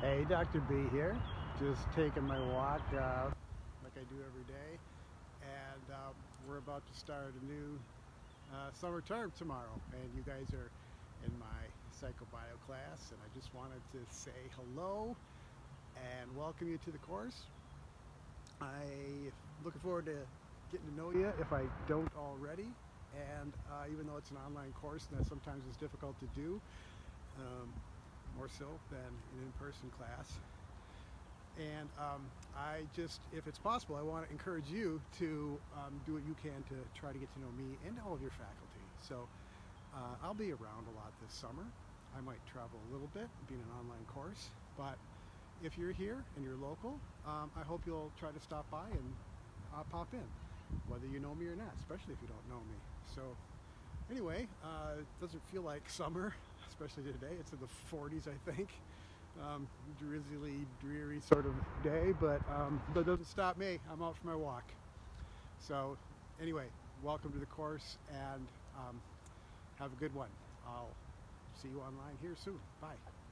Hey, Dr. B here. Just taking my walk uh, like I do every day. And uh, we're about to start a new uh, summer term tomorrow. And you guys are in my psychobio class. And I just wanted to say hello and welcome you to the course. I'm looking forward to getting to know you if I don't already. And uh, even though it's an online course and that sometimes is difficult to do, um, so than an in-person class. And um, I just, if it's possible, I want to encourage you to um, do what you can to try to get to know me and all of your faculty. So uh, I'll be around a lot this summer. I might travel a little bit, being an online course, but if you're here and you're local, um, I hope you'll try to stop by and uh, pop in, whether you know me or not, especially if you don't know me. So anyway, uh, it doesn't feel like summer especially today. It's in the 40s, I think. Um, drizzly, dreary sort of day, but um, that doesn't stop me. I'm out for my walk. So anyway, welcome to the course and um, have a good one. I'll see you online here soon. Bye.